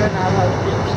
Fahrräder, aber